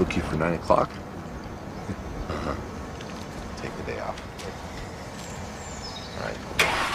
Book you for 9 o'clock? Uh-huh. Take the day off. All right.